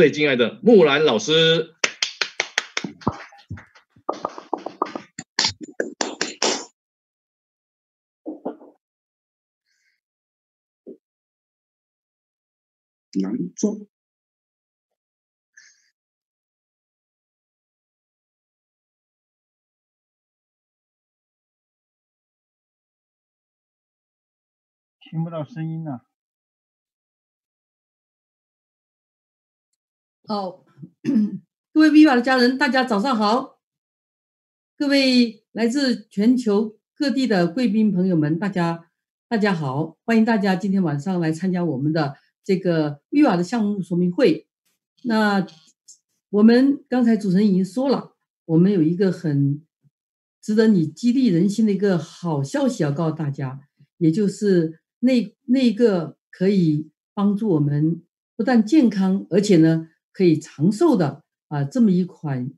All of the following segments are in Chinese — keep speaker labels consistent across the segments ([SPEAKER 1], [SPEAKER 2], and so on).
[SPEAKER 1] 最敬爱的木兰老师。
[SPEAKER 2] 难做。
[SPEAKER 3] 听不到声音了。
[SPEAKER 4] 好，各位 Viva 的家人，大家早上好。各位来自全球各地的贵宾朋友们，大家大家好，欢迎大家今天晚上来参加我们的这个 Viva 的项目说明会。那我们刚才主持人已经说了，我们有一个很值得你激励人心的一个好消息要告诉大家，也就是那那个可以帮助我们不但健康，而且呢。可以长寿的啊，这么一款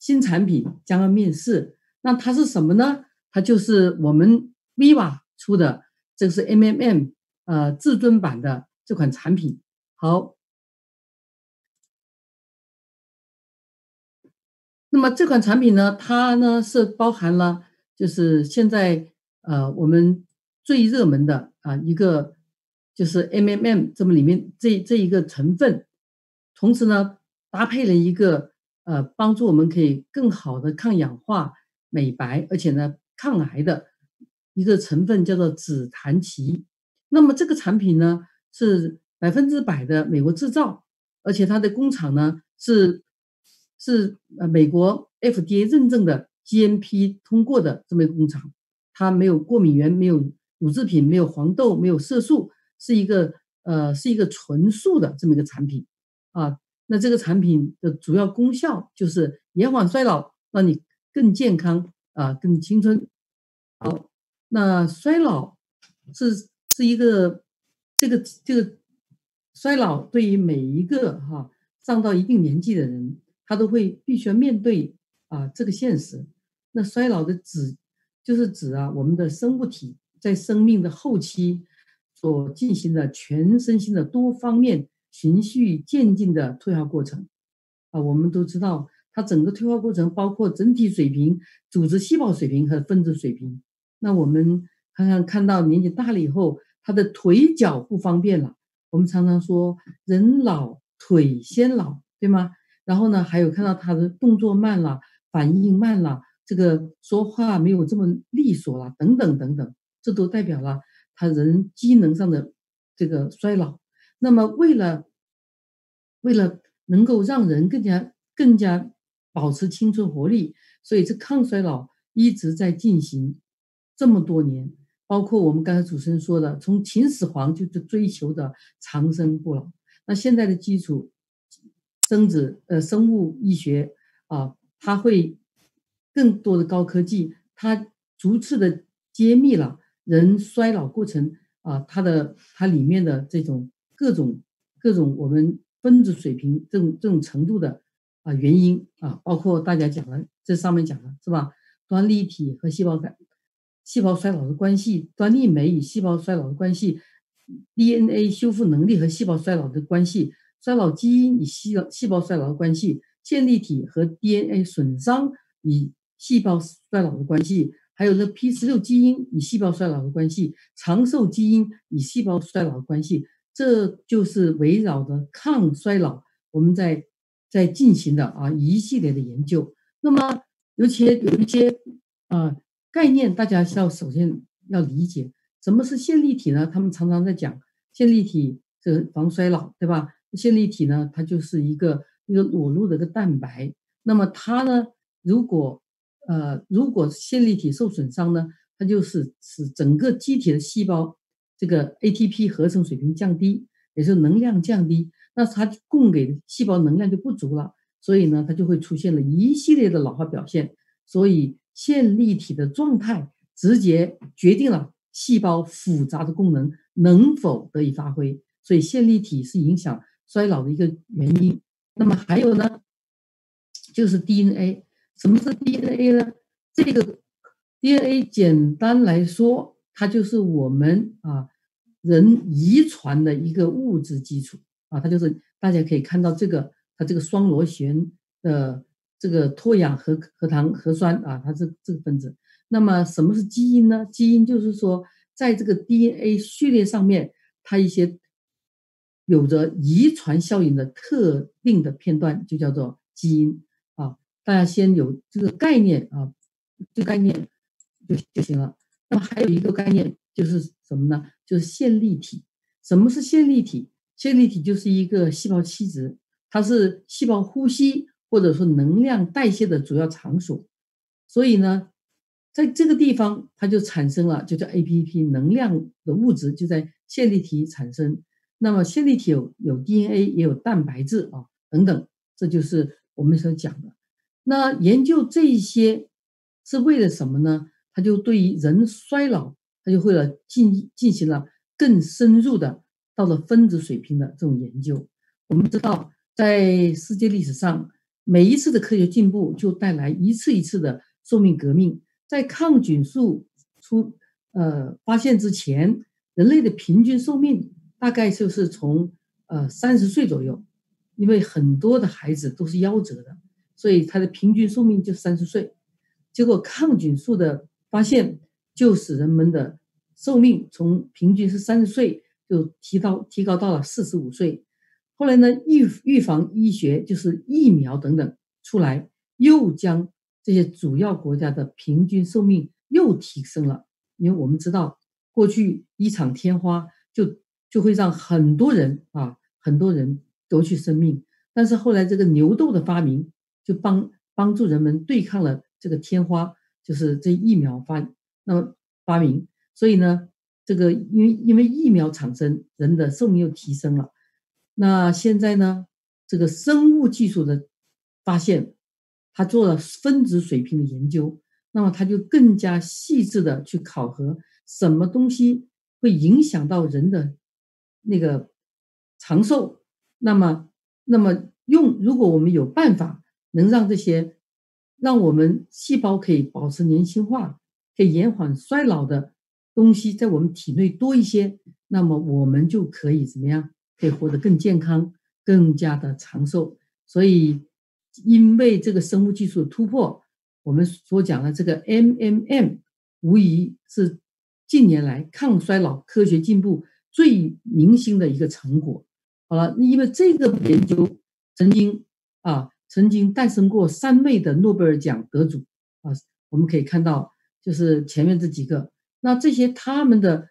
[SPEAKER 4] 新产品将要面世。那它是什么呢？它就是我们 Viva 出的，这个是 MMM 呃至尊版的这款产品。好，那么这款产品呢，它呢是包含了就是现在呃我们最热门的啊一个就是 MMM 这么里面这这一个成分。同时呢，搭配了一个呃，帮助我们可以更好的抗氧化、美白，而且呢抗癌的一个成分叫做紫檀萁。那么这个产品呢是百分之百的美国制造，而且它的工厂呢是是呃美国 FDA 认证的 GMP 通过的这么一个工厂，它没有过敏源，没有乳制品，没有黄豆，没有色素，是一个呃是一个纯素的这么一个产品。啊，那这个产品的主要功效就是延缓衰老，让你更健康啊，更青春。好，那衰老是是一个这个这个衰老对于每一个哈上到一定年纪的人，他都会必须要面对啊这个现实。那衰老的指就是指啊我们的生物体在生命的后期所进行的全身心的多方面。循序渐进的退化过程，啊，我们都知道，它整个退化过程包括整体水平、组织细胞水平和分子水平。那我们看看看到年纪大了以后，他的腿脚不方便了。我们常常说人老腿先老，对吗？然后呢，还有看到他的动作慢了，反应慢了，这个说话没有这么利索了，等等等等，这都代表了他人机能上的这个衰老。那么，为了为了能够让人更加更加保持青春活力，所以这抗衰老一直在进行这么多年。包括我们刚才主持人说的，从秦始皇就是追求的长生不老。那现在的基础生子呃生物医学啊，它会更多的高科技，它逐次的揭秘了人衰老过程啊，它的它里面的这种。各种各种我们分子水平这种这种程度的啊原因啊，包括大家讲的这上面讲的是吧？端粒体和细胞感细胞衰老的关系，端粒酶与细胞衰老的关系，DNA 修复能力和细胞衰老的关系，衰老基因与细细胞衰老的关系，线粒体和 DNA 损伤与细胞衰老的关系，还有这 P 十六基因与细胞衰老的关系，长寿基因与细胞衰老的关系。这就是围绕着抗衰老，我们在在进行的啊一系列的研究。那么，尤其有一些啊概念，大家要首先要理解什么是线粒体呢？他们常常在讲线粒体这防衰老，对吧？线粒体呢，它就是一个一个裸露的一个蛋白。那么它呢，如果呃如果线粒体受损伤呢，它就是使整个机体的细胞。这个 ATP 合成水平降低，也是能量降低，那它供给细胞能量就不足了，所以呢，它就会出现了一系列的老化表现。所以线粒体的状态直接决定了细胞复杂的功能能否得以发挥。所以线粒体是影响衰老的一个原因。那么还有呢，就是 DNA。什么是 DNA 呢？这个 DNA 简单来说，它就是我们啊。人遗传的一个物质基础啊，它就是大家可以看到这个它这个双螺旋的这个脱氧核核糖核酸啊，它是这个分子。那么什么是基因呢？基因就是说，在这个 DNA 序列上面，它一些有着遗传效应的特定的片段就叫做基因啊。大家先有这个概念啊，这个概念就就行了。那么还有一个概念就是什么呢？就是线粒体。什么是线粒体？线粒体就是一个细胞基质，它是细胞呼吸或者说能量代谢的主要场所。所以呢。在这个地方，它就产生了，就叫 APP 能量的物质就在线粒体产生。那么线粒体有有 DNA 也有蛋白质啊等等，这就是我们所讲的。那研究这一些是为了什么呢？它就对于人衰老，它就会了进进行了更深入的到了分子水平的这种研究。我们知道，在世界历史上，每一次的科学进步就带来一次一次的寿命革命。在抗菌素出呃发现之前，人类的平均寿命大概就是从呃三十岁左右，因为很多的孩子都是夭折的，所以他的平均寿命就三十岁。结果抗菌素的发现，就使人们的寿命从平均是三十岁，就提到提高到了四十五岁。后来呢，预预防医学就是疫苗等等出来，又将。这些主要国家的平均寿命又提升了，因为我们知道，过去一场天花就就会让很多人啊，很多人夺去生命。但是后来这个牛痘的发明，就帮帮助人们对抗了这个天花，就是这疫苗发那么发明。所以呢，这个因为因为疫苗产生，人的寿命又提升了。那现在呢，这个生物技术的发现。他做了分子水平的研究，那么他就更加细致的去考核什么东西会影响到人的那个长寿。那么，那么用如果我们有办法能让这些让我们细胞可以保持年轻化、可以延缓衰老的东西在我们体内多一些，那么我们就可以怎么样？可以活得更健康、更加的长寿。所以。因为这个生物技术的突破，我们所讲的这个 MMM，无疑是近年来抗衰老科学进步最明星的一个成果。好了，因为这个研究曾经啊，曾经诞生过三位的诺贝尔奖得主啊，我们可以看到，就是前面这几个，那这些他们的，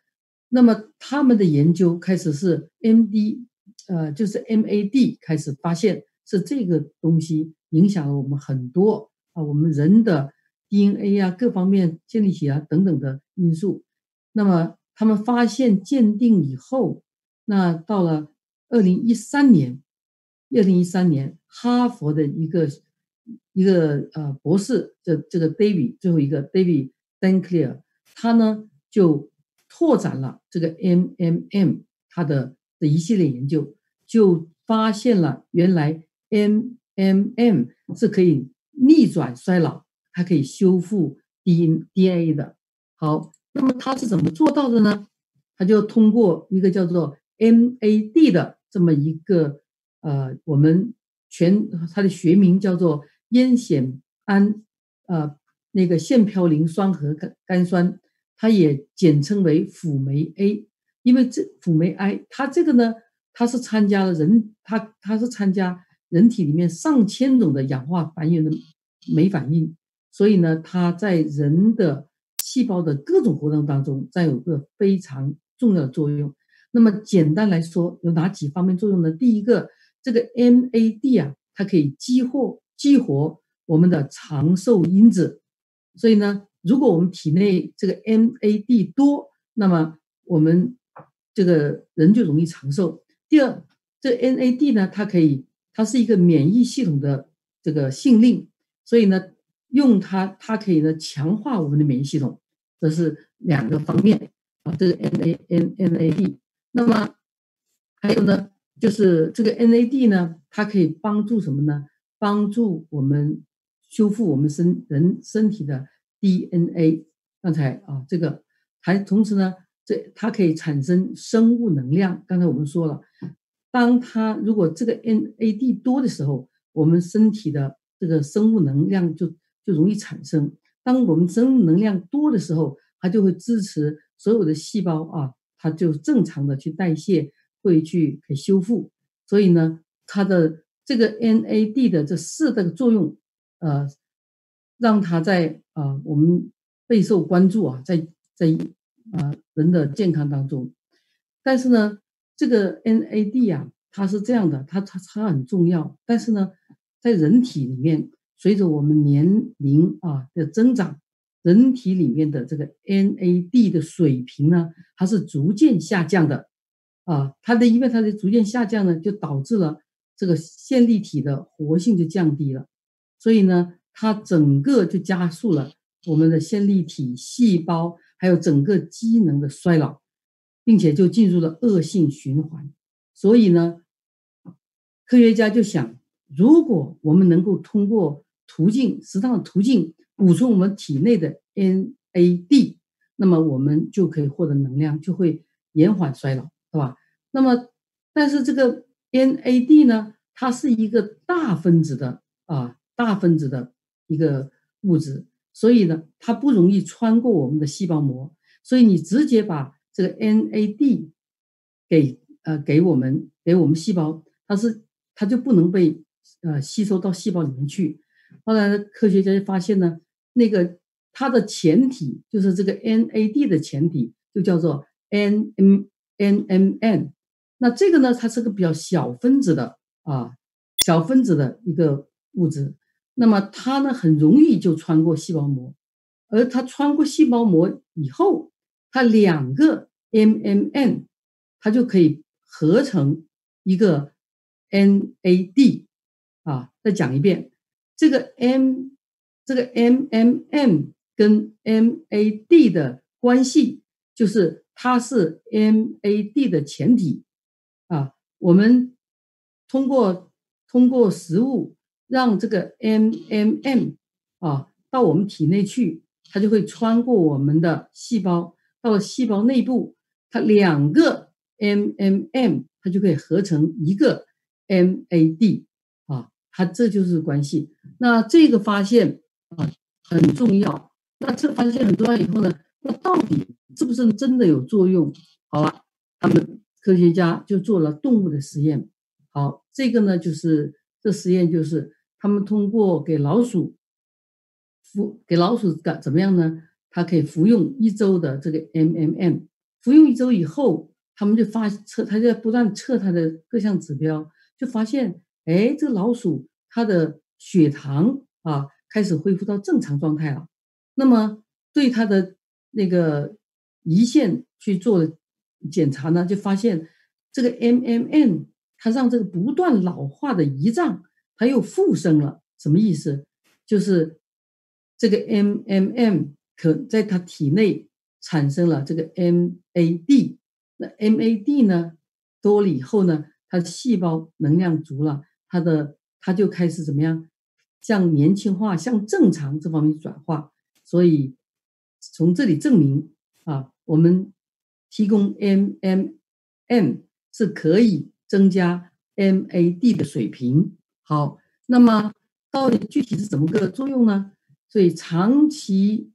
[SPEAKER 4] 那么他们的研究开始是 MD，呃，就是 MAD 开始发现。是这个东西影响了我们很多啊，我们人的 DNA 啊，各方面建立起啊等等的因素。那么他们发现鉴定以后，那到了二零一三年，二零一三年，哈佛的一个一个呃博士，这这个 David 最后一个 David Danclear，他呢就拓展了这个 MMM 他的的一系列研究，就发现了原来。M M M 是可以逆转衰老，它可以修复 D N D N A 的。好，那么他是怎么做到的呢？他就通过一个叫做 M A D 的这么一个呃，我们全它的学名叫做烟酰胺呃那个腺嘌呤双核苷苷酸，它也简称为辅酶 A，因为这辅酶 I 它这个呢，它是参加了人，它它是参加。人体里面上千种的氧化还原的酶反应，所以呢，它在人的细胞的各种活动当中占有个非常重要的作用。那么简单来说，有哪几方面作用呢？第一个，这个 MAD 啊，它可以激活激活我们的长寿因子，所以呢，如果我们体内这个 MAD 多，那么我们这个人就容易长寿。第二，这 NAD 呢，它可以它是一个免疫系统的这个信令，所以呢，用它，它可以呢强化我们的免疫系统，这是两个方面啊。这个 N A N N A D，那么还有呢，就是这个 N A D 呢，它可以帮助什么呢？帮助我们修复我们身人身体的 D N A。刚才啊，这个还同时呢，这它可以产生生物能量。刚才我们说了。当它如果这个 NAD 多的时候，我们身体的这个生物能量就就容易产生。当我们生物能量多的时候，它就会支持所有的细胞啊，它就正常的去代谢，会去给修复。所以呢，它的这个 NAD 的这四个作用，呃，让它在啊我们备受关注啊，在在啊人的健康当中。但是呢，这个 NAD 啊，它是这样的，它它它很重要。但是呢，在人体里面，随着我们年龄啊的增长，人体里面的这个 NAD 的水平呢，它是逐渐下降的。啊，它的因为它的逐渐下降呢，就导致了这个线粒体的活性就降低了，所以呢，它整个就加速了我们的线粒体细胞还有整个机能的衰老，并且就进入了恶性循环。所以呢，科学家就想，如果我们能够通过途径适当的途径补充我们体内的 NAD，那么我们就可以获得能量，就会延缓衰老。是吧？那么，但是这个 NAD 呢，它是一个大分子的啊，大分子的一个物质，所以呢，它不容易穿过我们的细胞膜。所以你直接把这个 NAD 给呃给我们给我们细胞，它是它就不能被呃吸收到细胞里面去。后来科学家就发现呢，那个它的前体就是这个 NAD 的前体，就叫做 NM。NMN，那这个呢，它是个比较小分子的啊，小分子的一个物质，那么它呢很容易就穿过细胞膜，而它穿过细胞膜以后，它两个 MMN，它就可以合成一个 NAD 啊。再讲一遍，这个 M 这个 MMN 跟 MAD 的关系就是。它是 MAD 的前体啊，我们通过通过食物让这个 MMM 啊到我们体内去，它就会穿过我们的细胞到了细胞内部，它两个 MMM 它就可以合成一个 MAD 啊，它这就是关系。那这个发现啊很重要。那这发现很重要以后呢，那到底？是不是真的有作用？好了，他们科学家就做了动物的实验。好，这个呢，就是这实验就是他们通过给老鼠服给老鼠干怎么样呢？它可以服用一周的这个 MMM，服用一周以后，他们就发测，他就不断测它的各项指标，就发现，哎，这个老鼠它的血糖啊开始恢复到正常状态了。那么对它的那个。胰腺去做检查呢，就发现这个 MMN 它让这个不断老化的胰脏它又复生了，什么意思？就是这个 MMN 可在它体内产生了这个 MAD，那 MAD 呢多了以后呢，它的细胞能量足了，它的它就开始怎么样，向年轻化、向正常这方面转化，所以从这里证明。啊，我们提供 MMM 是可以增加 MAD 的水平。好，那么到底具体是怎么个作用呢？所以长期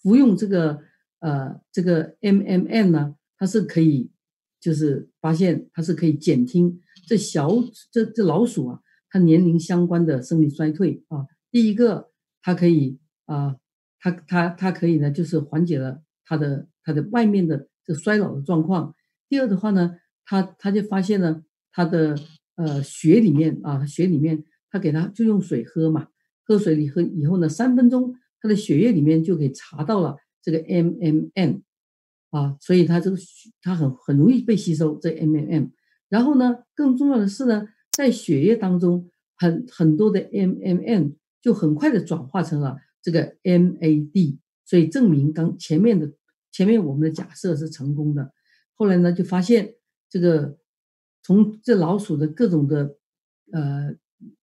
[SPEAKER 4] 服用这个呃这个 MMM 呢，它是可以就是发现它是可以减轻这小这这老鼠啊它年龄相关的生理衰退啊。第一个，它可以啊，它它它可以呢，就是缓解了。它的它的外面的这个衰老的状况。第二的话呢，他他就发现了他的呃血里面啊，血里面他给他就用水喝嘛，喝水里喝以后呢，三分钟他的血液里面就可以查到了这个 MMN 啊，所以他这个他很很容易被吸收这 MMN。然后呢，更重要的是呢，在血液当中很很多的 MMN 就很快的转化成了这个 MAD，所以证明刚前面的。前面我们的假设是成功的，后来呢就发现这个从这老鼠的各种的呃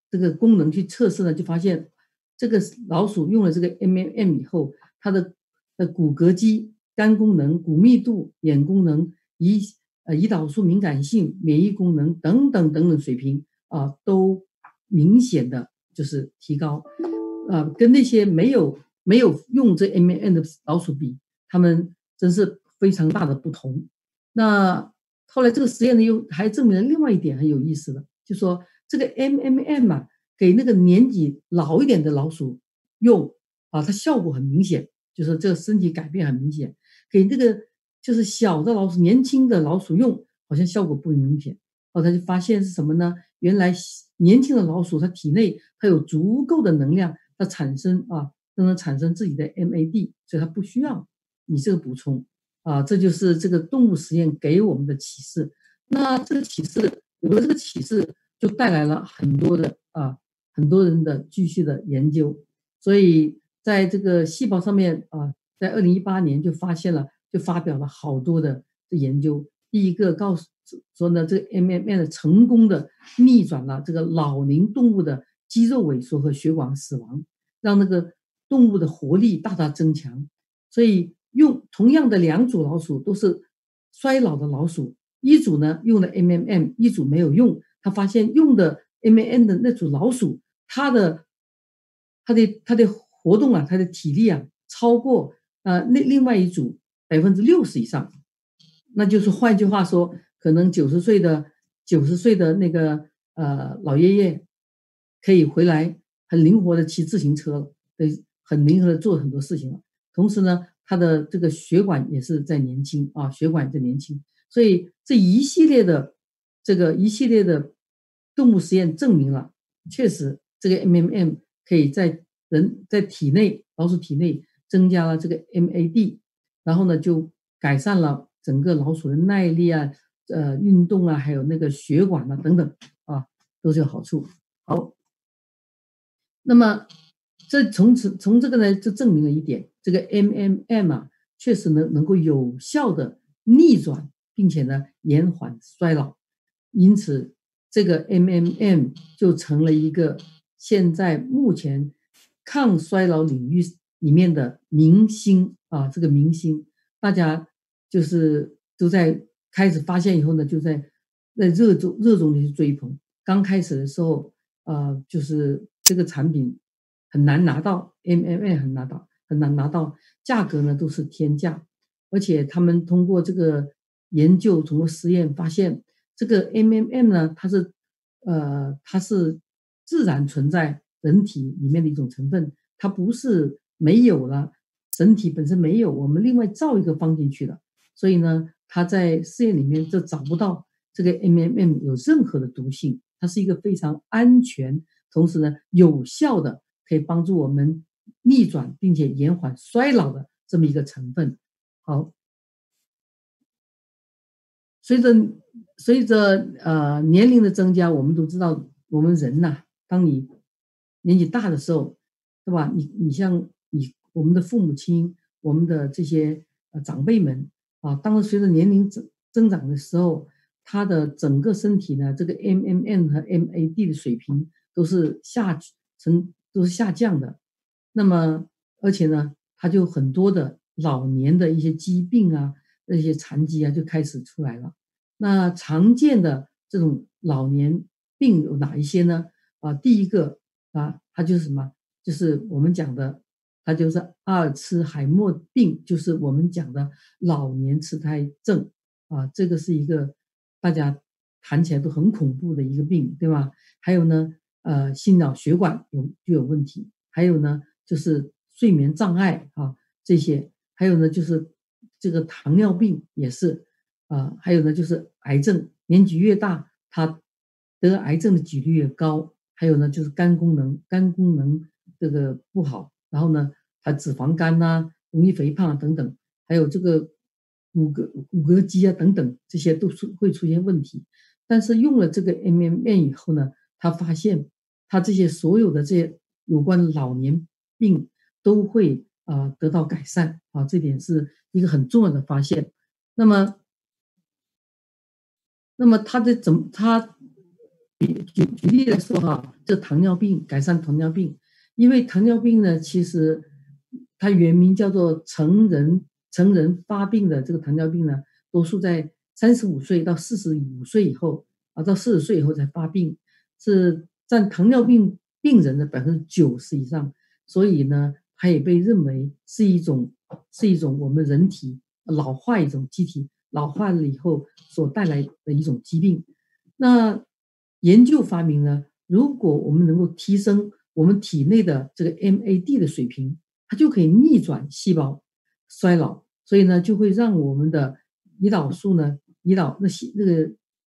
[SPEAKER 4] 这个功能去测试呢，就发现这个老鼠用了这个 MMM 以后，它的的骨骼肌、肝功能、骨密度、眼功能、胰呃胰岛素敏感性、免疫功能等等等等水平啊，都明显的就是提高，啊，跟那些没有没有用这 M M N 的老鼠比，他们真是非常大的不同。那后来这个实验呢，又还证明了另外一点很有意思的，就说这个 M M M 啊，给那个年纪老一点的老鼠用啊，它效果很明显，就是这个身体改变很明显。给这个就是小的老鼠、年轻的老鼠用，好像效果不明显。后来就发现是什么呢？原来年轻的老鼠它体内它有足够的能量，它产生啊，让它产生自己的 MAD，所以它不需要你这个补充啊。这就是这个动物实验给我们的启示。那这个启示有了这个启示，就带来了很多的啊，很多人的继续的研究。所以在这个细胞上面啊。在二零一八年就发现了，就发表了好多的研究。第一个告诉说呢，这个 MMN 成功的逆转了这个老龄动物的肌肉萎缩和血管死亡，让那个动物的活力大大增强。所以用同样的两组老鼠都是衰老的老鼠，一组呢用了 M M M，一组没有用。他发现用的 M M M 的那组老鼠，它的它的它的活动啊，它的体力啊，超过。呃，那另外一组百分之六十以上，那就是换句话说，可能九十岁的九十岁的那个呃老爷爷，可以回来很灵活的骑自行车了，对，很灵活的做很多事情了。同时呢，他的这个血管也是在年轻啊，血管在年轻。所以这一系列的这个一系列的动物实验证明了，确实这个 MMM 可以在人在体内老鼠体内。增加了这个 MAD，然后呢，就改善了整个老鼠的耐力啊、呃运动啊，还有那个血管啊等等啊，都是有好处。好，那么这从此从这个呢，就证明了一点，这个 MMM 啊，确实能能够有效的逆转，并且呢延缓衰老，因此这个 MMM 就成了一个现在目前抗衰老领域。里面的明星啊，这个明星，大家就是都在开始发现以后呢，就在在热衷热衷的去追捧。刚开始的时候，呃，就是这个产品很难拿到，MMA 很拿到，很难拿到，价格呢都是天价。而且他们通过这个研究，通过实验发现，这个 MMM 呢，它是呃，它是自然存在人体里面的一种成分，它不是。没有了，整体本身没有，我们另外造一个放进去的，所以呢，它在试验里面就找不到这个 MMM 有任何的毒性，它是一个非常安全，同时呢有效的可以帮助我们逆转并且延缓衰老的这么一个成分。好，随着随着呃年龄的增加，我们都知道，我们人呐，当你年纪大的时候，对吧？你你像。你我们的父母亲，我们的这些呃长辈们啊，当随着年龄增增长的时候，他的整个身体呢，这个 MMN 和 MAD 的水平都是下成都是下降的。那么，而且呢，他就很多的老年的一些疾病啊，那些残疾啊就开始出来了。那常见的这种老年病有哪一些呢？啊，第一个啊，它就是什么？就是我们讲的。它就是阿尔茨海默病，就是我们讲的老年痴呆症啊，这个是一个大家谈起来都很恐怖的一个病，对吧？还有呢，呃，心脑血管有就有问题，还有呢，就是睡眠障碍啊这些，还有呢，就是这个糖尿病也是啊，还有呢，就是癌症，年纪越大，他得癌症的几率越高，还有呢，就是肝功能肝功能这个不好。然后呢，它脂肪肝呐，容易肥胖等等，还有这个骨骼骨骼肌啊等等，这些都是会出现问题。但是用了这个 M M N 以后呢，他发现他这些所有的这些有关老年病都会啊得到改善啊，这点是一个很重要的发现。那么，那么他的怎么他举举举例来说哈，这糖尿病改善糖尿病。因为糖尿病呢，其实它原名叫做成人成人发病的这个糖尿病呢，多数在三十五岁到四十五岁以后啊，到四十岁以后才发病，是占糖尿病病人的百分之九十以上。所以呢，它也被认为是一种是一种我们人体老化一种机体老化了以后所带来的一种疾病。那研究发明呢，如果我们能够提升我们体内的这个 MAD 的水平，它就可以逆转细胞衰老，所以呢，就会让我们的胰岛素呢，胰岛那细那个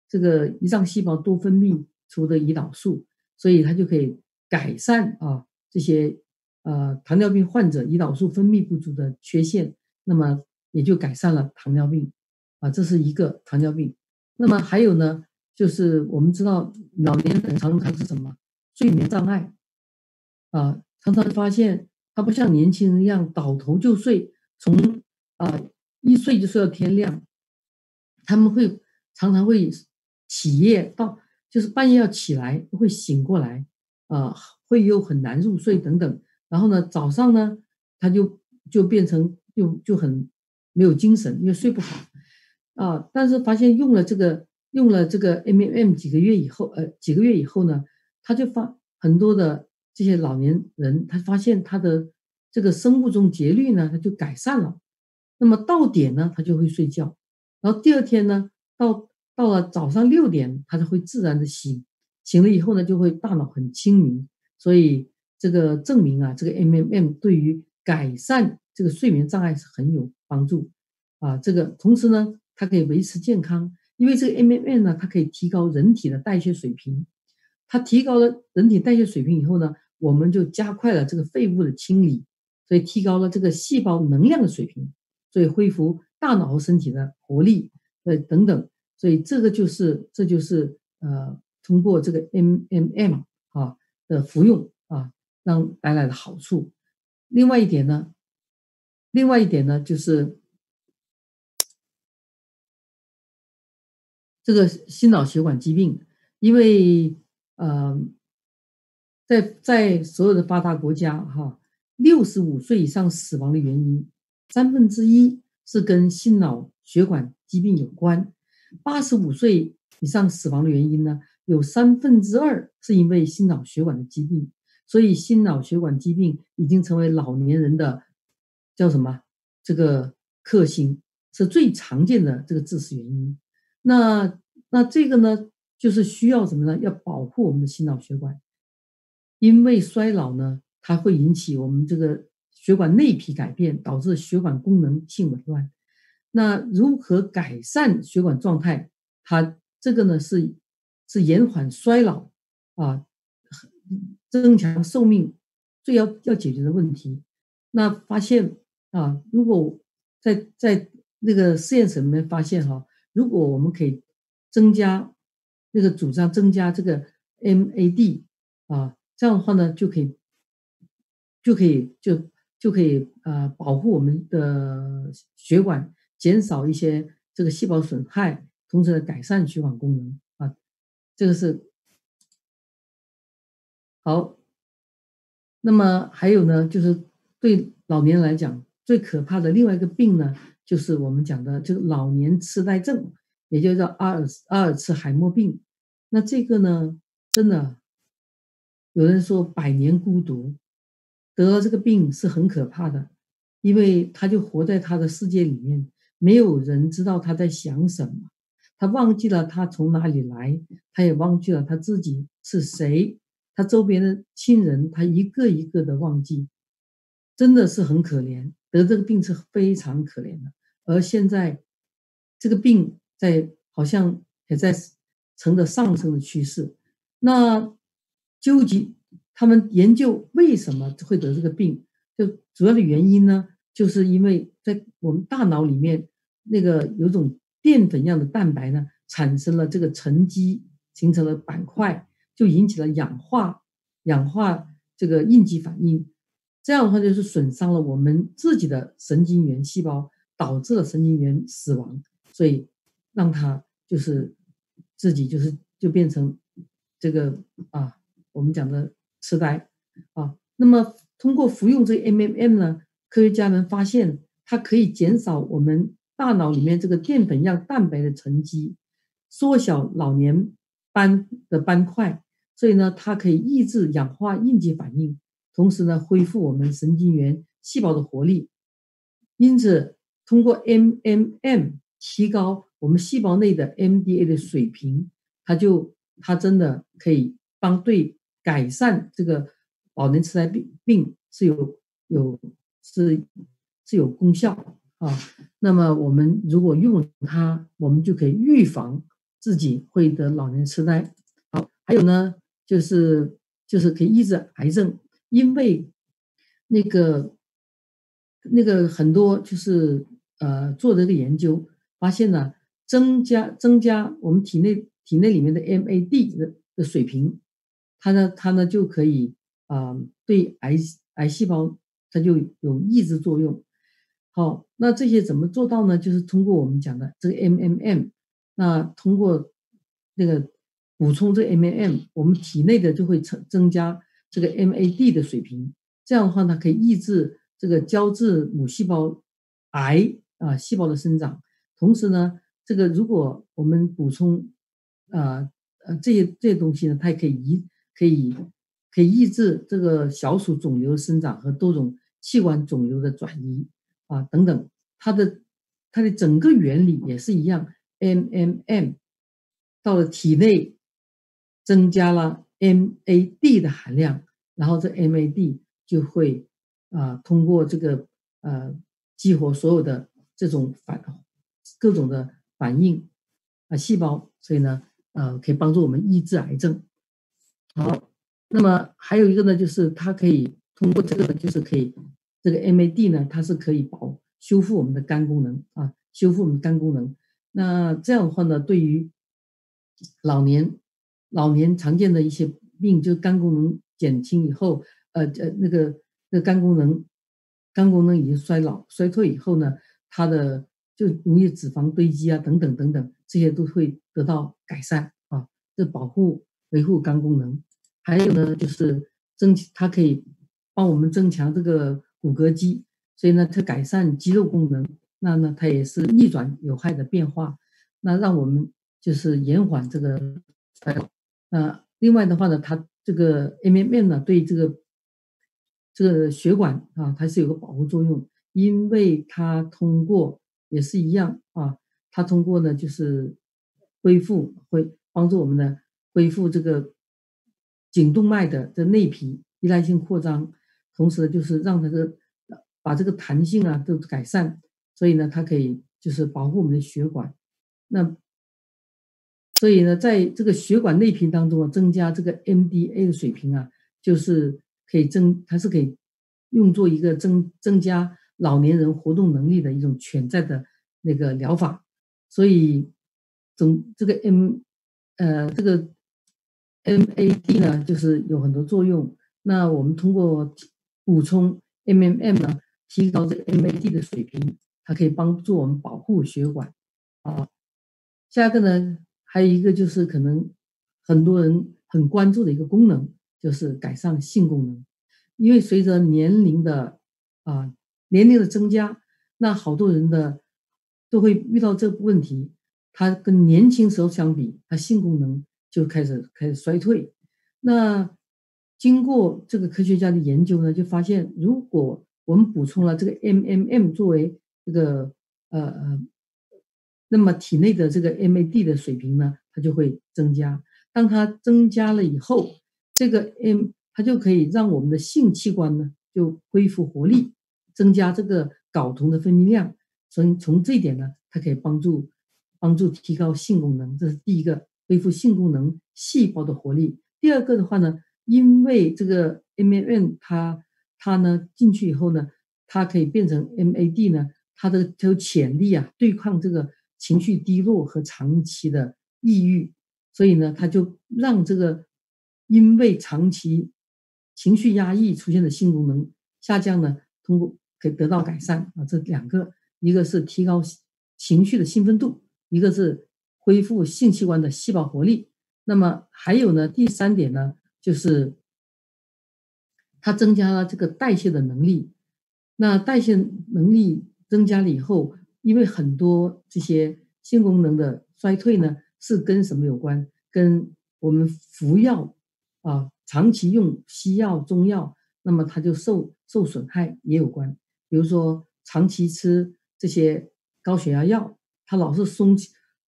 [SPEAKER 4] 这个胰脏细胞多分泌出的胰岛素，所以它就可以改善啊这些呃糖尿病患者胰岛素分泌不足的缺陷，那么也就改善了糖尿病啊，这是一个糖尿病。那么还有呢？就是我们知道老年人常常是什么睡眠障碍啊，常常发现他不像年轻人一样倒头就睡，从啊一睡就睡到天亮，他们会常常会起夜到就是半夜要起来会醒过来啊，会又很难入睡等等，然后呢早上呢他就就变成就就很没有精神，因为睡不好啊，但是发现用了这个。用了这个 M M 几个月以后，呃，几个月以后呢，他就发很多的这些老年人，他发现他的这个生物钟节律呢，他就改善了。那么到点呢，他就会睡觉，然后第二天呢，到到了早上六点，他就会自然的醒，醒了以后呢，就会大脑很清明。所以这个证明啊，这个 M M M 对于改善这个睡眠障碍是很有帮助啊。这个同时呢，它可以维持健康。因为这个 M M M 呢，它可以提高人体的代谢水平，它提高了人体代谢水平以后呢，我们就加快了这个废物的清理，所以提高了这个细胞能量的水平，所以恢复大脑和身体的活力，呃等等，所以这个就是这就是呃通过这个 M M M 啊的服用啊，让带来的好处。另外一点呢，另外一点呢就是。这个心脑血管疾病，因为呃，在在所有的发达国家哈，六十五岁以上死亡的原因，三分之一是跟心脑血管疾病有关；八十五岁以上死亡的原因呢，有三分之二是因为心脑血管的疾病。所以，心脑血管疾病已经成为老年人的叫什么？这个克星是最常见的这个致死原因。那那这个呢，就是需要什么呢？要保护我们的心脑血管，因为衰老呢，它会引起我们这个血管内皮改变，导致血管功能性紊乱。那如何改善血管状态？它这个呢是是延缓衰老啊，增强寿命最要要解决的问题。那发现啊，如果在在那个实验室里面发现哈。如果我们可以增加那个主张增加这个 MAD 啊，这样的话呢，就可以就可以就就可以呃保护我们的血管，减少一些这个细胞损害，同时呢改善血管功能啊。这个是好。那么还有呢，就是对老年人来讲最可怕的另外一个病呢。就是我们讲的这个老年痴呆症，也就叫阿尔阿尔茨海默病。那这个呢，真的有人说百年孤独，得了这个病是很可怕的，因为他就活在他的世界里面，没有人知道他在想什么，他忘记了他从哪里来，他也忘记了他自己是谁，他周边的亲人他一个一个的忘记，真的是很可怜，得这个病是非常可怜的。而现在，这个病在好像也在呈着上升的趋势。那究竟他们研究为什么会得这个病？就主要的原因呢，就是因为在我们大脑里面那个有种淀粉样的蛋白呢，产生了这个沉积，形成了板块，就引起了氧化，氧化这个应激反应。这样的话就是损伤了我们自己的神经元细胞。导致了神经元死亡，所以让他就是自己就是就变成这个啊，我们讲的痴呆啊。那么通过服用这 M M M 呢，科学家们发现它可以减少我们大脑里面这个淀粉样蛋白的沉积，缩小老年斑的斑块，所以呢，它可以抑制氧化应激反应，同时呢，恢复我们神经元细胞的活力。因此，通过 MMM 提高我们细胞内的 MDA 的水平，它就它真的可以帮对改善这个老年痴呆病病是有有是是有功效啊。那么我们如果用它，我们就可以预防自己会得老年痴呆。好，还有呢，就是就是可以抑制癌症，因为那个那个很多就是呃做这个研究发现呢，增加增加我们体内体内里面的 MAD 的的水平，它呢它呢就可以啊对癌癌细胞它就有抑制作用。好，那这些怎么做到呢？就是通过我们讲的这个 MMM，那通过那个补充这 MMM，我们体内的就会增增加这个 MAD 的水平。这样的话呢，可以抑制这个胶质母细胞癌啊细胞的生长。同时呢，这个如果我们补充啊呃这些这些东西呢，它也可以抑可以可以抑制这个小鼠肿瘤生长和多种器官肿瘤的转移。啊，等等，它的它的整个原理也是一样，MMM 到了体内增加了 MAD 的含量，然后这 MAD 就会啊通过这个呃激活所有的这种反各种的反应啊细胞，所以呢呃可以帮助我们抑制癌症。好，那么还有一个呢，就是它可以通过这个呢，就是可以。这个 MAD 呢，它是可以保修复我们的肝功能啊，修复我们肝功能。那这样的话呢，对于老年老年常见的一些病，就肝功能减轻以后，呃呃，那个那肝功能肝功能已经衰老衰退以后呢，它的就容易脂肪堆积啊，等等等等，这些都会得到改善啊。这保护维护肝功能，还有呢，就是增它可以帮我们增强这个。骨骼肌，所以呢，它改善肌肉功能，那呢，它也是逆转有害的变化，那让我们就是延缓这个衰老。那另外的话呢，它这个 MMM 呢，对这个这个血管啊，它是有个保护作用，因为它通过也是一样啊，它通过呢就是恢复，会帮助我们呢恢复这个颈动脉的这内皮依赖性扩张。同时就是让它的把这个弹性啊都改善，所以呢，它可以就是保护我们的血管。那所以呢，在这个血管内皮当中啊，增加这个 MDA 的水平啊，就是可以增，它是可以用作一个增增加老年人活动能力的一种潜在的那个疗法。所以总这个 M 呃这个 MAD 呢，就是有很多作用。那我们通过补充 MMM 呢，提高这个 MAD 的水平，它可以帮助我们保护血管啊。下一个呢，还有一个就是可能很多人很关注的一个功能，就是改善性功能。因为随着年龄的啊年龄的增加，那好多人的都会遇到这个问题，他跟年轻时候相比，他性功能就开始开始衰退。那经过这个科学家的研究呢，就发现，如果我们补充了这个 MMM 作为这个呃呃，那么体内的这个 MAD 的水平呢，它就会增加。当它增加了以后，这个 M 它就可以让我们的性器官呢就恢复活力，增加这个睾酮的分泌量。从从这一点呢，它可以帮助帮助提高性功能，这是第一个恢复性功能细胞的活力。第二个的话呢。因为这个 MMM 它它呢进去以后呢，它可以变成 MAD 呢，它的它有潜力啊，对抗这个情绪低落和长期的抑郁，所以呢，它就让这个因为长期情绪压抑出现的性功能下降呢，通过可以得到改善啊。这两个，一个是提高情绪的兴奋度，一个是恢复性器官的细胞活力。那么还有呢，第三点呢？就是它增加了这个代谢的能力，那代谢能力增加了以后，因为很多这些性功能的衰退呢，是跟什么有关？跟我们服药啊，长期用西药、中药，那么它就受受损害也有关。比如说，长期吃这些高血压药，它老是松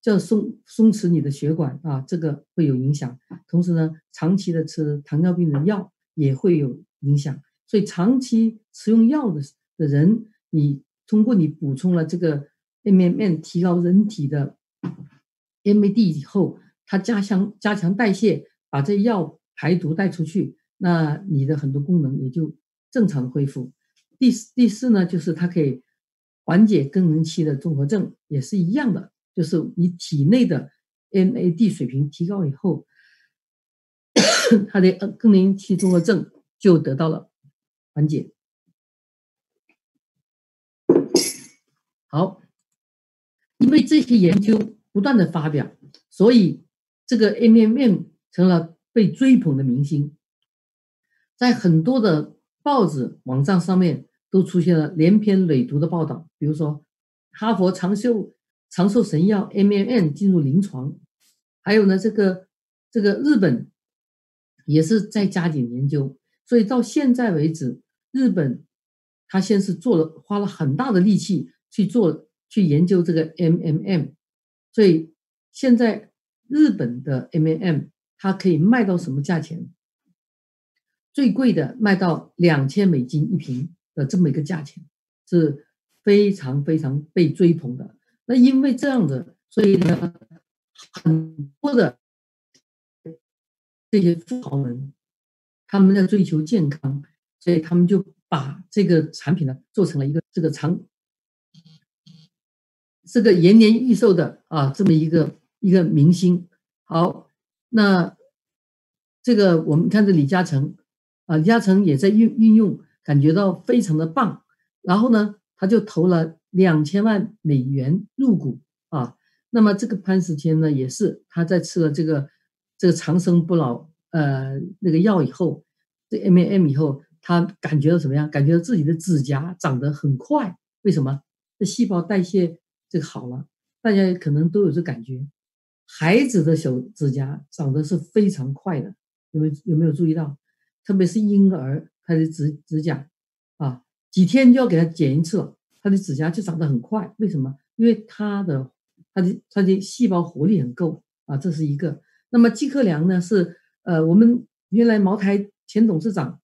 [SPEAKER 4] 叫松松弛你的血管啊，这个会有影响。同时呢，长期的吃糖尿病的药也会有影响。所以，长期吃用药的的人，你通过你补充了这个 M M N，提高人体的 M A D 以后，它加强加强代谢，把这药排毒带出去，那你的很多功能也就正常恢复。第四第四呢，就是它可以缓解更年期的综合症，也是一样的，就是你体内的 M A D 水平提高以后，它的更年期综合症就得到了。缓解。好，因为这些研究不断的发表，所以这个 M M M 成了被追捧的明星，在很多的报纸网站上面都出现了连篇累牍的报道。比如说，哈佛长袖长寿神药 M M M 进入临床，还有呢，这个这个日本也是在加紧研究，所以到现在为止。日本，他先是做了，花了很大的力气去做，去研究这个 M M M，所以现在日本的 M M M 它可以卖到什么价钱？最贵的卖到两千美金一瓶的这么一个价钱，是非常非常被追捧的。那因为这样子，所以呢，很多的这些富豪们，他们在追求健康。所以他们就把这个产品呢做成了一个这个长，这个延年益寿的啊这么一个一个明星。好，那这个我们看这李嘉诚啊，李嘉诚也在运运用，感觉到非常的棒。然后呢，他就投了两千万美元入股啊。那么这个潘石坚呢，也是他在吃了这个这个长生不老呃那个药以后，这 MAM 以后。他感觉到怎么样？感觉到自己的指甲长得很快，为什么？这细胞代谢这个好了，大家可能都有这感觉。孩子的手指甲长得是非常快的，有没有有没有注意到？特别是婴儿，他的指指甲啊，几天就要给他剪一次了，他的指甲就长得很快。为什么？因为他的他的他的细胞活力很够啊，这是一个。那么季克良呢？是呃，我们原来茅台前董事长。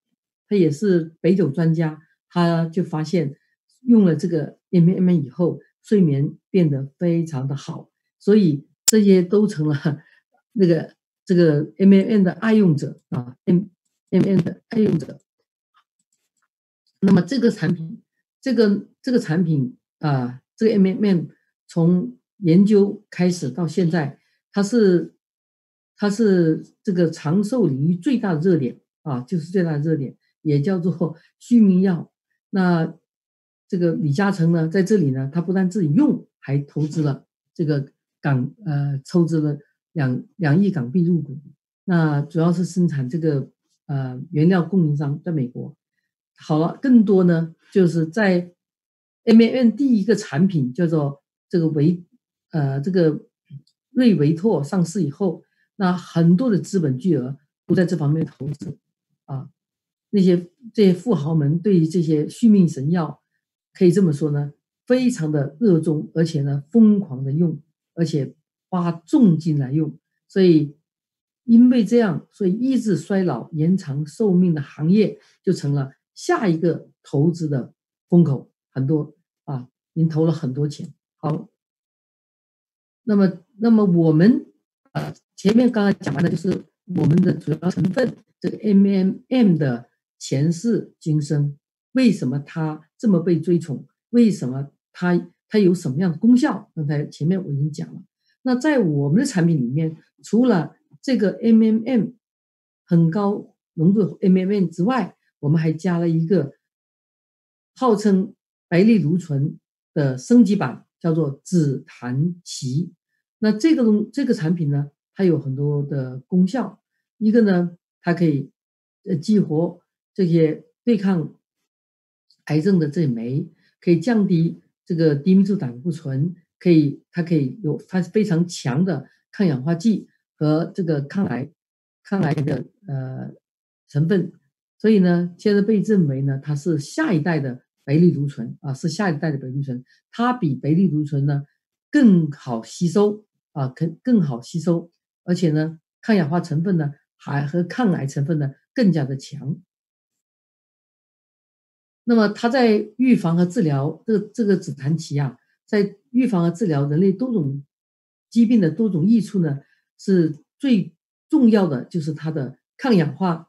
[SPEAKER 4] 他也是北酒专家，他就发现用了这个 M M 以后，睡眠变得非常的好，所以这些都成了那个这个 M M N 的爱用者啊，M M N 的爱用者。那么这个产品，这个这个产品啊，这个 M M M 从研究开始到现在，它是它是这个长寿领域最大的热点啊，就是最大的热点。也叫做 续命药。那这个李嘉诚呢，在这里呢，他不但自己用，还投资了这个港呃，抽资了两两亿港币入股。那主要是生产这个呃原料供应商在美国。好了，更多呢，就是在 M N 第一个产品叫做这个维呃这个瑞维拓上市以后，那很多的资本巨额都在这方面投资啊。那些这些富豪们对于这些续命神药，可以这么说呢，非常的热衷，而且呢疯狂的用，而且花重金来用。所以因为这样，所以抑制衰老、延长寿命的行业就成了下一个投资的风口。很多啊，您投了很多钱。好，那么那么我们啊前面刚才讲完的就是我们的主要成分，这个 M M M 的。前世今生，为什么它这么被追崇？为什么它它有什么样的功效？刚才前面我已经讲了。那在我们的产品里面，除了这个 M M M 很高浓度 M M M 之外，我们还加了一个号称白藜芦醇的升级版，叫做紫檀奇。那这个东这个产品呢，它有很多的功效。一个呢，它可以呃激活。这些对抗癌症的这酶可以降低这个低密度胆固醇，可以它可以有它非常强的抗氧化剂和这个抗癌抗癌的呃成分，所以呢，现在被认为呢，它是下一代的贝利芦醇啊，是下一代的贝利芦醇，它比贝利芦醇呢更好吸收啊，更更好吸收，而且呢，抗氧化成分呢还和抗癌成分呢更加的强。那么它在预防和治疗这个这个紫檀棋啊，在预防和治疗人类多种疾病的多种益处呢，是最重要的，就是它的抗氧化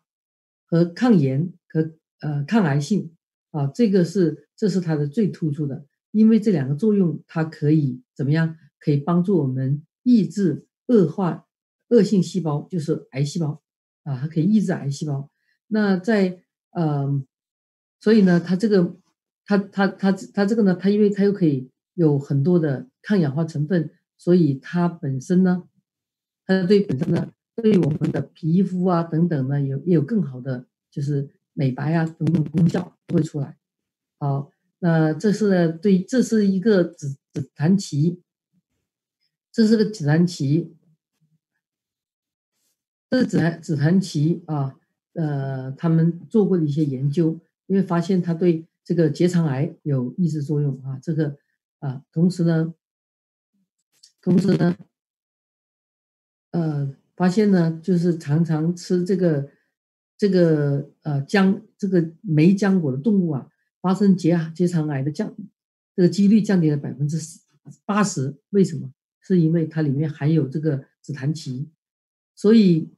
[SPEAKER 4] 和抗炎和呃抗癌性啊，这个是这是它的最突出的，因为这两个作用，它可以怎么样？可以帮助我们抑制恶化恶性细胞，就是癌细胞啊，它可以抑制癌细胞。那在呃。所以呢，它这个，它它它它这个呢，它因为它又可以有很多的抗氧化成分，所以它本身呢，它对本身呢，对我们的皮肤啊等等呢，有也有更好的就是美白啊等等功效会出来。好，那这是呢对，这是一个紫紫檀棋，这是个紫檀棋，这是紫檀紫檀棋啊，呃，他们做过的一些研究。因为发现它对这个结肠癌有抑制作用啊，这个啊，同时呢，同时呢，呃，发现呢，就是常常吃这个这个呃浆这个莓浆果的动物啊，发生结结肠癌的降这个几率降低了百分之八十。为什么？是因为它里面含有这个紫檀芪，所以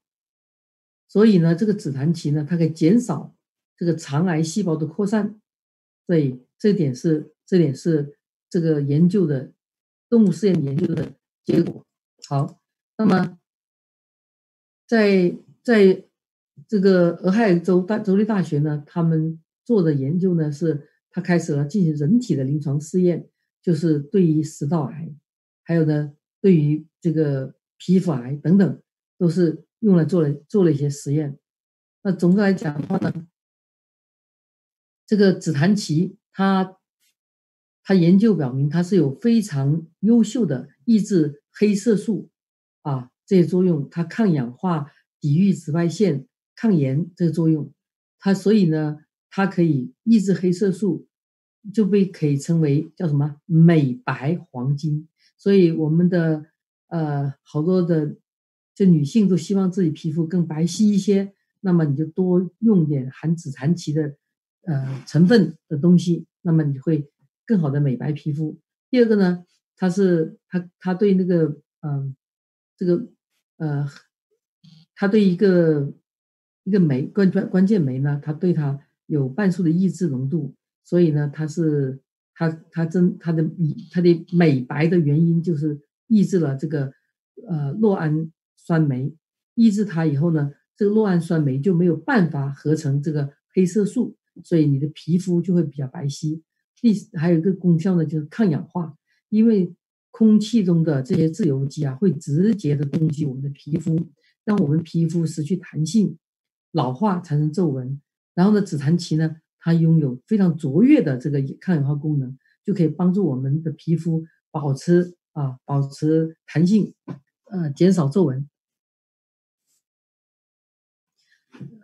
[SPEAKER 4] 所以呢，这个紫檀芪呢，它可以减少。这个肠癌细胞的扩散，所以这点是这点是这个研究的动物试验研究的结果。好，那么在在这个俄亥州大州立大学呢，他们做的研究呢，是他开始了进行人体的临床试验，就是对于食道癌，还有呢，对于这个皮肤癌等等，都是用来做了做了一些实验。那总的来讲的话呢。这个紫檀萁，它它研究表明，它是有非常优秀的抑制黑色素啊这些作用，它抗氧化、抵御紫外线、抗炎这个作用，它所以呢，它可以抑制黑色素，就被可以称为叫什么美白黄金。所以我们的呃好多的这女性都希望自己皮肤更白皙一些，那么你就多用点含紫檀萁的。呃，成分的东西，那么你会更好的美白皮肤。第二个呢，它是它它对那个嗯，这个呃，它对一个一个酶关关关键酶呢，它对它有半数的抑制浓度，所以呢，它是它它真它的它的美白的原因就是抑制了这个呃酪氨酸酶，抑制它以后呢，这个酪氨酸酶就没有办法合成这个黑色素。所以你的皮肤就会比较白皙。第还有一个功效呢，就是抗氧化。因为空气中的这些自由基啊，会直接的攻击我们的皮肤，让我们皮肤失去弹性，老化产生皱纹。然后呢，紫檀萁呢，它拥有非常卓越的这个抗氧化功能，就可以帮助我们的皮肤保持啊保持弹性，呃，减少皱纹。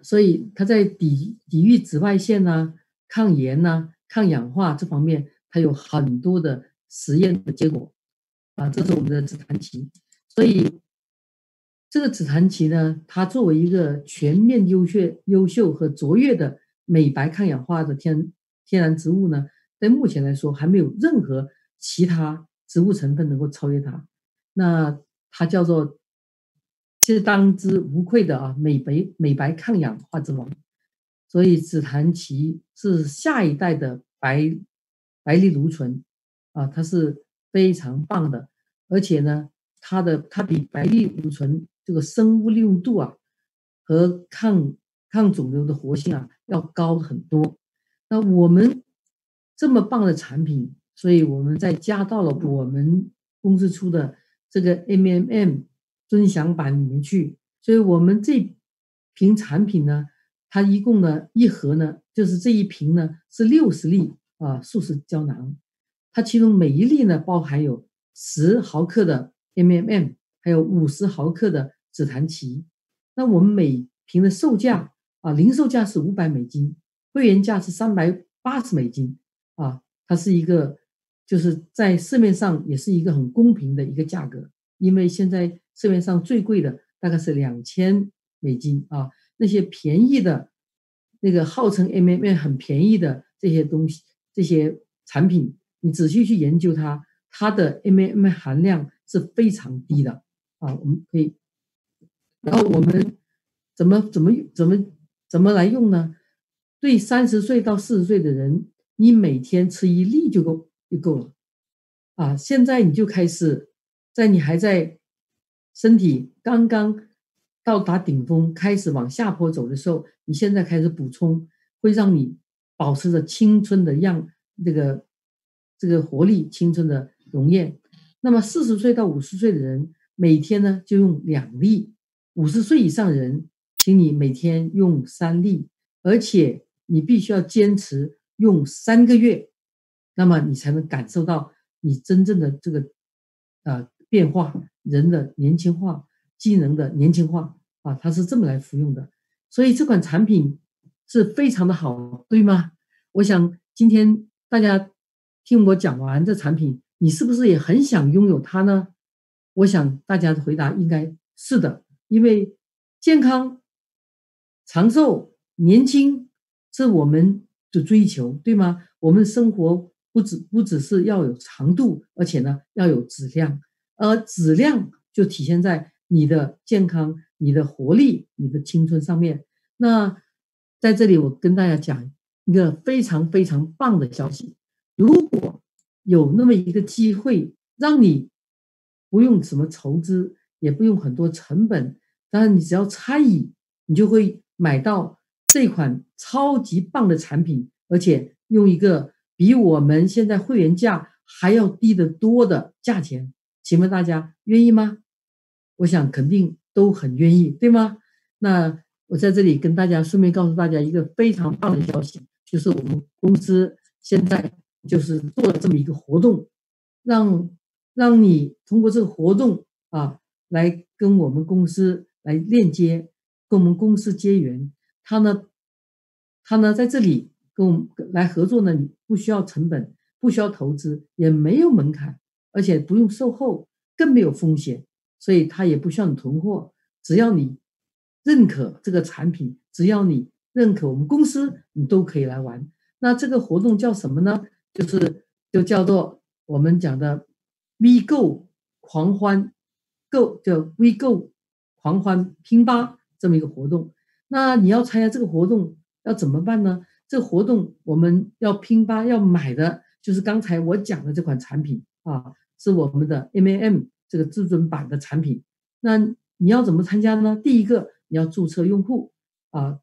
[SPEAKER 4] 所以它在抵抵御紫外线呐、抗炎呐、抗氧化这方面，它有很多的实验的结果啊。这是我们的紫檀萁。所以这个紫檀萁呢，它作为一个全面优秀、优秀和卓越的美白抗氧化的天天然植物呢，在目前来说还没有任何其他植物成分能够超越它。那它叫做。是当之无愧的啊，美白美白抗氧化之王。所以紫檀萁是下一代的白白藜芦醇啊，它是非常棒的。而且呢，它的它比白藜芦醇这个生物利用度啊和抗抗肿瘤的活性啊要高很多。那我们这么棒的产品，所以我们再加到了我们公司出的这个 MMM。尊享版里面去，所以我们这瓶产品呢，它一共呢一盒呢，就是这一瓶呢是六十粒啊素食胶囊，它其中每一粒呢包含有十毫克的 MMM，还有五十毫克的紫檀奇。那我们每瓶的售价啊，零售价是五百美金，会员价是三百八十美金啊，它是一个就是在市面上也是一个很公平的一个价格，因为现在市面上最贵的大概是两千美金啊，那些便宜的。那个号称 MMM 很便宜的这些东西，这些产品，你仔细去研究它，它的 MMM 含量是非常低的啊。我们可以，然后我们怎么怎么怎么怎么来用呢？对三十岁到四十岁的人，你每天吃一粒就够就够了啊。现在你就开始，在你还在身体刚刚。到达顶峰，开始往下坡走的时候，你现在开始补充，会让你保持着青春的样，这个这个活力、青春的容颜。那么四十岁到五十岁的人，每天呢就用两粒；五十岁以上人，请你每天用三粒，而且你必须要坚持用三个月，那么你才能感受到你真正的这个呃变化，人的年轻化，机能的年轻化。啊，它是这么来服用的，所以这款产品是非常的好，对吗？我想今天大家听我讲完这产品，你是不是也很想拥有它呢？我想大家的回答应该是的，因为健康、长寿、年轻是我们的追求，对吗？我们生活不只不只是要有长度，而且呢要有质量，而质量就体现在你的健康。你的活力，你的青春上面，那在这里我跟大家讲一个非常非常棒的消息：如果有那么一个机会，让你不用什么筹资，也不用很多成本，当然你只要参与，你就会买到这款超级棒的产品，而且用一个比我们现在会员价还要低得多的价钱。请问大家愿意吗？我想肯定。都很愿意，对吗？那我在这里跟大家顺便告诉大家一个非常棒的消息，就是我们公司现在就是做了这么一个活动，让让你通过这个活动啊，来跟我们公司来链接，跟我们公司结缘。他呢，他呢在这里跟我们来合作呢，你不需要成本，不需要投资，也没有门槛，而且不用售后，更没有风险。所以他也不需要你囤货，只要你认可这个产品，只要你认可我们公司，你都可以来玩。那这个活动叫什么呢？就是就叫做我们讲的 V 购狂欢购，叫 V 购狂欢拼吧这么一个活动。那你要参加这个活动要怎么办呢？这个活动我们要拼吧要买的就是刚才我讲的这款产品啊，是我们的 MAM。这个至尊版的产品，那你要怎么参加呢？第一个，你要注册用户啊。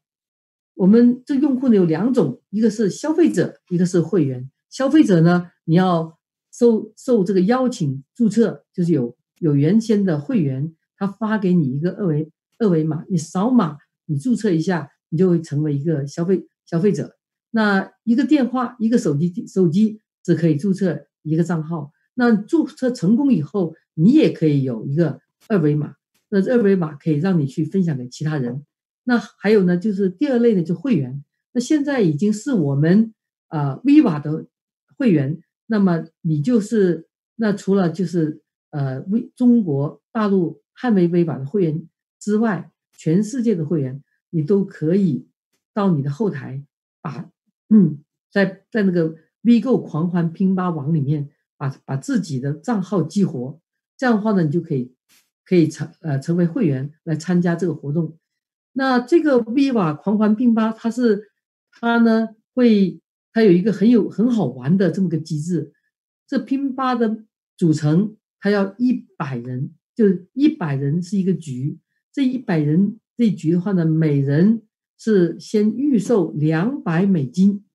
[SPEAKER 4] 我们这用户呢有两种，一个是消费者，一个是会员。消费者呢，你要受受这个邀请注册，就是有有原先的会员，他发给你一个二维二维码，你扫码，你注册一下，你就会成为一个消费消费者。那一个电话，一个手机手机只可以注册一个账号。那注册成功以后。你也可以有一个二维码，那二维码可以让你去分享给其他人。那还有呢，就是第二类呢，就会员。那现在已经是我们啊 Viva 的会员，那么你就是那除了就是呃微中国大陆汉威微宝的会员之外，全世界的会员你都可以到你的后台，把嗯在在那个 V 购狂欢拼吧网里面把把自己的账号激活。这样的话呢，你就可以可以成呃成为会员来参加这个活动。那这个 Viva 狂欢拼吧，它是它呢会它有一个很有很好玩的这么个机制。这拼吧的组成，它要一百人，就是一百人是一个局。这一百人这局的话呢，每人是先预售两百美金。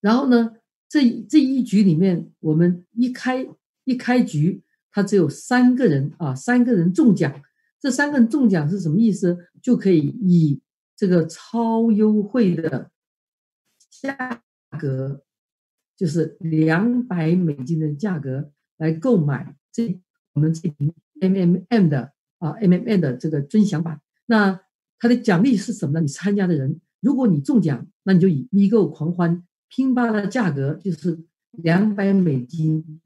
[SPEAKER 4] 然后呢，这这一局里面，我们一开一开局。它只有三个人啊，三个人中奖，这三个人中奖是什么意思？就可以以这个超优惠的价格，就是两百美金的价格来购买这我们这瓶 M M M 的啊 M M M 的这个尊享版。那它的奖励是什么呢？你参加的人，如果你中奖，那你就以 V 购狂欢拼吧的价格就是两百美金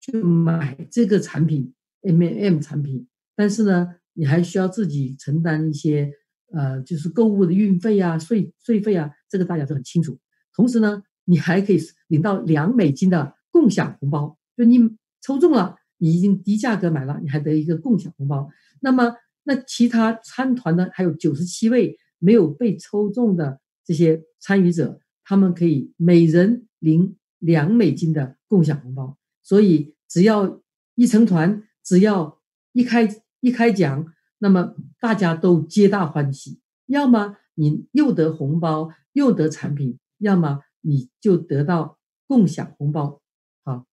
[SPEAKER 4] 去买这个产品 M M M 产品，但是呢，你还需要自己承担一些呃，就是购物的运费啊、税税费啊，这个大家都很清楚。同时呢，你还可以领到两美金的共享红包，就你抽中了，你已经低价格买了，你还得一个共享红包。那么，那其他参团的还有九十七位没有被抽中的这些参与者，他们可以每人领两美金的共享红包。所以，只要一成团，只要一开一开奖，那么大家都皆大欢喜。要么你又得红包，又得产品。要么你就得到共享红包，好。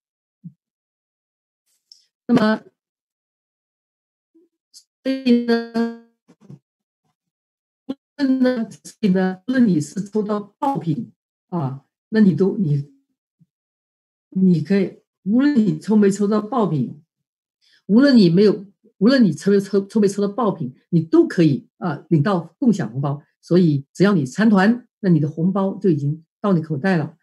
[SPEAKER 4] 那么，所以呢，呢，所以呢，无论你是抽到爆品啊，那你都你，你可以，无论你抽没抽到爆品，无论你没有，无论你抽没抽抽没抽到爆品，你都可以啊领到共享红包。所以只要你参团。那你的红包就已经到你口袋了。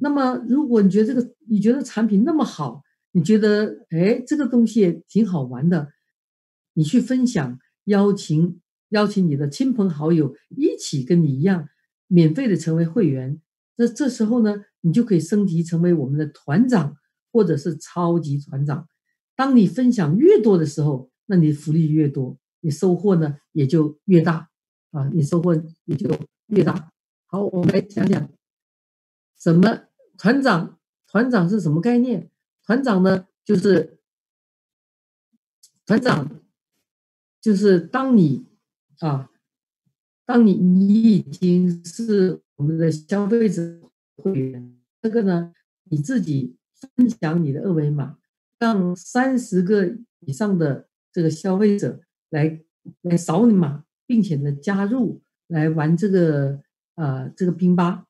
[SPEAKER 4] 那么，如果你觉得这个，你觉得产品那么好，你觉得哎，这个东西挺好玩的，你去分享，邀请邀请你的亲朋好友一起跟你一样免费的成为会员。那这时候呢，你就可以升级成为我们的团长或者是超级团长。当你分享越多的时候，那你福利越多，你收获呢也就越大啊，你收获也就越大。好，我们来讲讲什么团长？团长是什么概念？团长呢，就是团长，就是当你啊，当你你已经是我们的消费者会员，这个呢，你自己分享你的二维码，让三十个以上的这个消费者来来扫你码，并且呢加入来玩这个。呃，这个兵吧，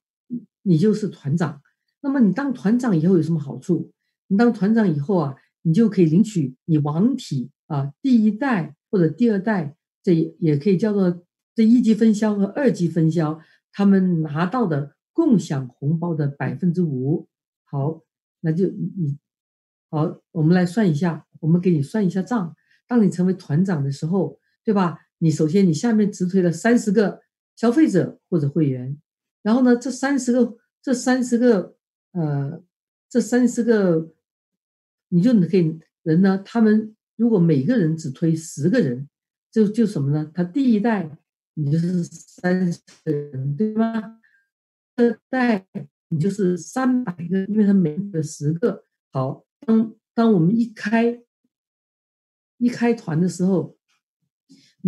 [SPEAKER 4] 你就是团长。那么你当团长以后有什么好处？你当团长以后啊，你就可以领取你王体啊第一代或者第二代，这也可以叫做这一级分销和二级分销，他们拿到的共享红包的百分之五。好，那就你好，我们来算一下，我们给你算一下账。当你成为团长的时候，对吧？你首先你下面直推了三十个。消费者或者会员，然后呢，这三十个，这三十个，呃，这三十个，你就可以人呢，他们如果每个人只推十个人，就就什么呢？他第一代你就是三十个人，对吗？二代你就是三百个，因为他每个十个。好，当当我们一开一开团的时候，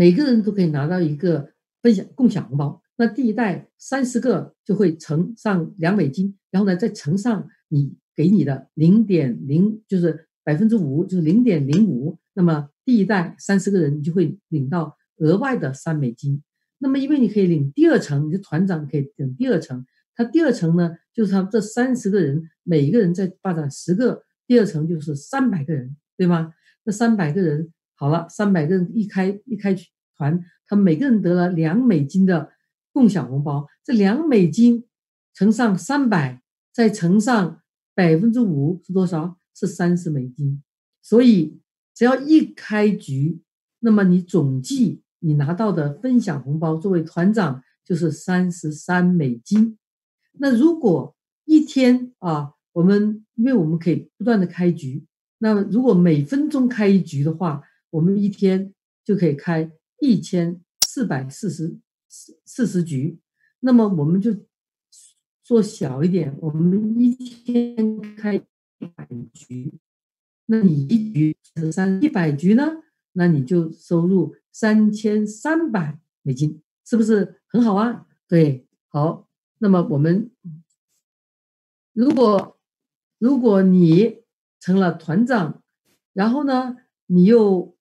[SPEAKER 4] 每个人都可以拿到一个。分享共享红包，那第一代三十个就会乘上两美金，然后呢再乘上你给你的零点零，就是百分之五，就是零点零五。那么第一代三十个人，你就会领到额外的三美金。那么因为你可以领第二层，你的团长可以领第二层。他第二层呢，就是他这三十个人，每一个人再发展十个，第二层就是三百个人，对吗？那三百个人好了，三百个人一开一开团。他每个人得了两美金的共享红包，这两美金乘上三百，再乘上百分之五是多少？是三十美金。所以只要一开局，那么你总计你拿到的分享红包，作为团长就是三十三美金。那如果一天啊，我们因为我们可以不断的开局，那如果每分钟开一局的话，我们一天就可以开。一千四百四十四四十局，那么我们就做小一点，我们一天开一百局，那你一局是三一百局呢？那你就收入三千三百美金，是不是很好啊？对，好。那么我们如果如果你成了团长，然后呢，你又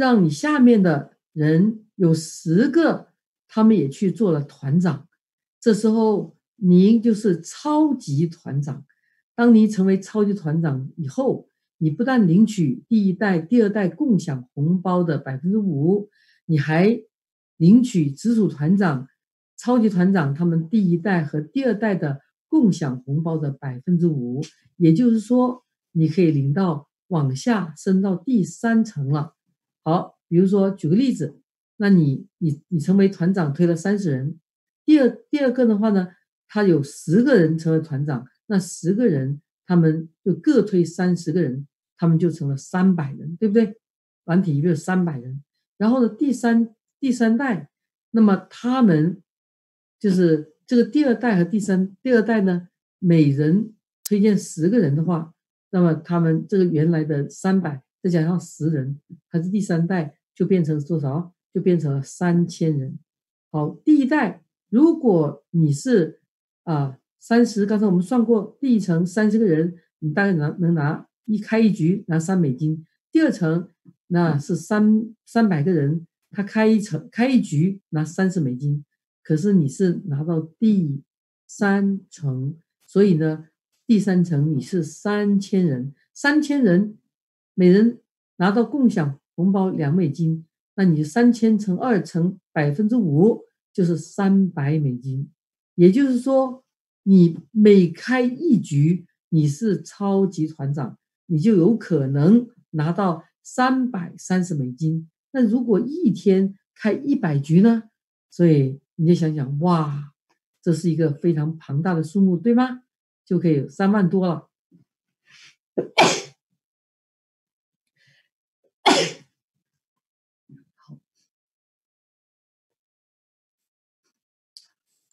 [SPEAKER 4] 让你下面的。人有十个，他们也去做了团长。这时候您就是超级团长。当你成为超级团长以后，你不但领取第一代、第二代共享红包的百分之五，你还领取直属团长、超级团长他们第一代和第二代的共享红包的百分之五。也就是说，你可以领到往下升到第三层了。好，比如说举个例子，那你你你成为团长推了三十人，第二第二个的话呢，他有十个人成为团长。那十个人，他们就各推三十个人，他们就成了三百人，对不对？团体一个三百人。然后呢，第三第三代，那么他们就是这个第二代和第三第二代呢，每人推荐十个人的话，那么他们这个原来的三百再加上十人，还是第三代就变成多少？就变成了三千人。好，第一代，如果你是啊。三十，刚才我们算过，第一层三十个人，你大概能能拿一开一局拿三美金。第二层那是三三百个人，他开一层开一局拿三十美金。可是你是拿到第三层，所以呢，第三层你是三千人，三千人每人拿到共享红包两美金，那你三千乘二乘百分之五就是三百美金，也就是说。你每开一局，你是超级团长，你就有可能拿到三百三十美金。那如果一天开一百局呢？所以你就想想，哇，这是一个非常庞大的数目，对吗？就可以三万多了。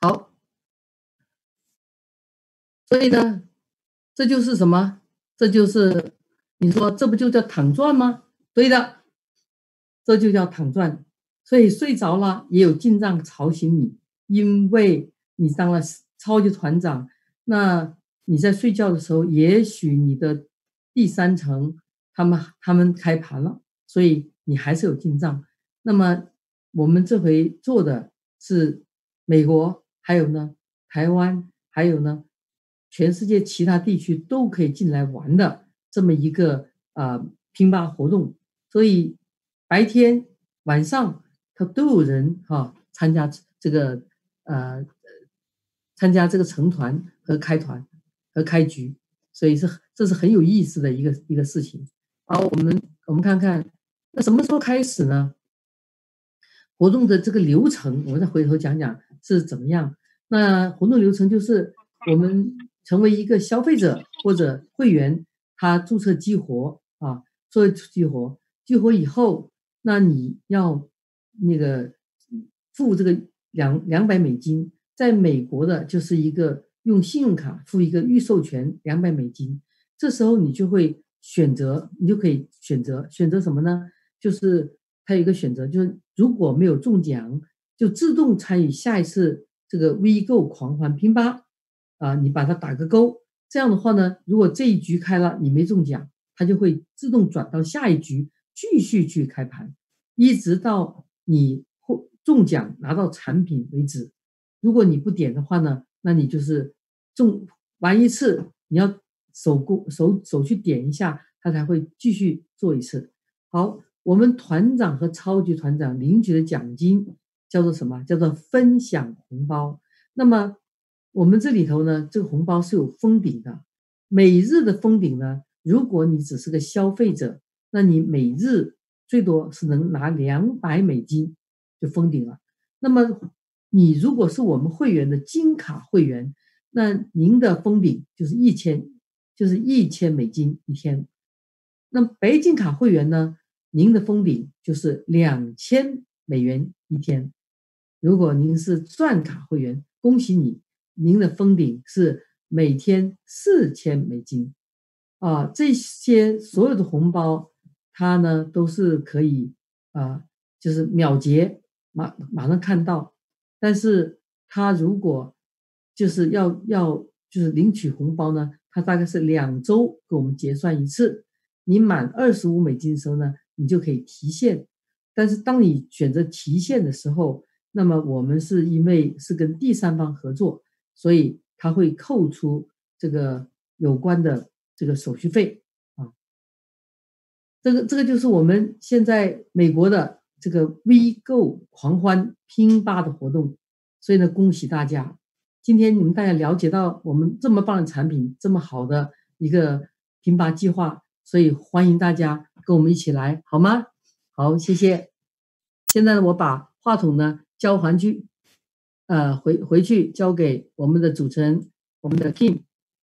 [SPEAKER 4] 好。所以呢，这就是什么？这就是你说这不就叫躺赚吗？对的，这就叫躺赚。所以睡着了也有进账吵醒你，因为你当了超级团长。那你在睡觉的时候，也许你的第三层他们他们开盘了，所以你还是有进账。那么我们这回做的是美国，还有呢台湾，还有呢。全世界其他地区都可以进来玩的这么一个啊拼吧活动，所以白天晚上他都有人哈参加这个呃参加这个成团和开团和开局，所以是这是很有意思的一个一个事情。好，我们我们看看那什么时候开始呢？活动的这个流程，我们再回头讲讲是怎么样。那活动流程就是我们。成为一个消费者或者会员，他注册激活啊，做激活，激活以后，那你要那个付这个两两百美金，在美国的就是一个用信用卡付一个预授权两百美金，这时候你就会选择，你就可以选择选择什么呢？就是它有一个选择，就是如果没有中奖，就自动参与下一次这个 V 购狂欢拼吧。啊，你把它打个勾，这样的话呢，如果这一局开了你没中奖，它就会自动转到下一局继续去开盘，一直到你中中奖拿到产品为止。如果你不点的话呢，那你就是中玩一次，你要手工手手去点一下，它才会继续做一次。好，我们团长和超级团长领取的奖金叫做什么？叫做分享红包。那么。我们这里头呢，这个红包是有封顶的。每日的封顶呢，如果你只是个消费者，那你每日最多是能拿两百美金就封顶了。那么你如果是我们会员的金卡会员，那您的封顶就是一千，就是一千美金一天。那白金卡会员呢，您的封顶就是两千美元一天。如果您是钻卡会员，恭喜你。您的封顶是每天四千美金，啊，这些所有的红包，它呢都是可以啊，就是秒结，马马上看到。但是它如果就是要要就是领取红包呢，它大概是两周给我们结算一次。你满二十五美金的时候呢，你就可以提现。但是当你选择提现的时候，那么我们是因为是跟第三方合作。所以他会扣除这个有关的这个手续费啊。这个这个就是我们现在美国的这个 V Go 狂欢拼吧的活动，所以呢，恭喜大家！今天你们大家了解到我们这么棒的产品，这么好的一个拼吧计划，所以欢迎大家跟我们一起来，好吗？好，谢谢。现在呢，我把话筒呢交还去，呃，回回去交给我们的主持人，我们的 Kim。